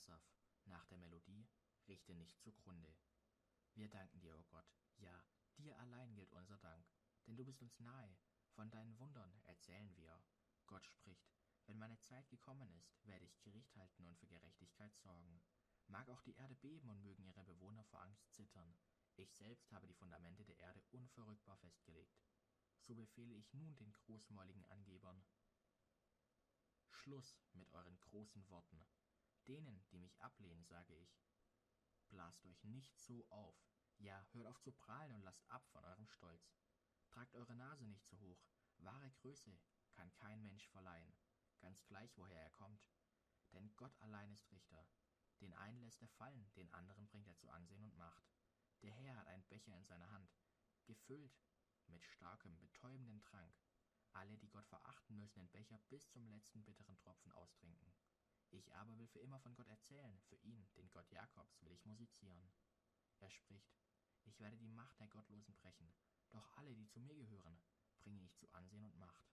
Asaf nach der Melodie Richte nicht zugrunde. Wir danken dir, o oh Gott, ja, dir allein gilt unser Dank, denn du bist uns nahe, von deinen Wundern erzählen wir. Gott spricht, wenn meine Zeit gekommen ist, werde ich Gericht halten und für Gerechtigkeit sorgen. Mag auch die Erde beben und mögen ihre Bewohner vor Angst zittern. Ich selbst habe die Fundamente der Erde unverrückbar festgelegt. So befehle ich nun den großmäuligen Angebern. Schluss mit euren großen Worten. Denen, die mich ablehnen, sage ich, blast euch nicht so auf. Ja, hört auf zu prahlen und lasst ab von eurem Stolz. Tragt eure Nase nicht so hoch. Wahre Größe kann kein Mensch verleihen, ganz gleich woher er kommt. Denn Gott allein ist Richter. Den einen lässt er fallen, den anderen bringt er zu Ansehen und Macht. Der Herr hat einen Becher in seiner Hand, gefüllt mit starkem, betäubenden Trank. Alle, die Gott verachten, müssen den Becher bis zum letzten bitteren Tropfen austrinken. Ich aber will für immer von Gott erzählen, für ihn, den Gott Jakobs, will ich musizieren. Er spricht, ich werde die Macht der Gottlosen brechen, doch alle, die zu mir gehören, bringe ich zu Ansehen und Macht.